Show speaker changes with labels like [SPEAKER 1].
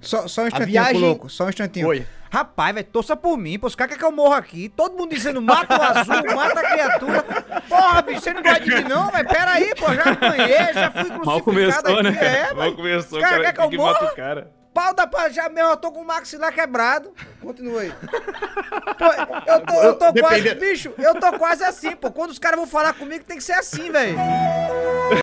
[SPEAKER 1] Só, só um instantinho,
[SPEAKER 2] viagem-
[SPEAKER 1] louco. Só um instantinho.
[SPEAKER 2] Oi.
[SPEAKER 1] Rapaz, velho, torça por mim, pô. Os caras querem que eu morra aqui. Todo mundo dizendo mata o azul, mata a criatura. Porra, bicho, você não gosta de mim, não, velho? Pera aí, pô. Já apanhei, já fui crucificado
[SPEAKER 3] Mal começou,
[SPEAKER 1] aqui.
[SPEAKER 3] né?
[SPEAKER 1] É,
[SPEAKER 3] Mal
[SPEAKER 1] véio.
[SPEAKER 3] começou,
[SPEAKER 1] Os caras querem que eu
[SPEAKER 3] que mata
[SPEAKER 1] morra?
[SPEAKER 3] o cara.
[SPEAKER 1] Pau da pá, já mesmo, eu tô com o maxilar quebrado. Continua aí. Pô, eu tô, eu tô quase, bicho, eu tô quase assim, pô. Quando os caras vão falar comigo, tem que ser assim, velho.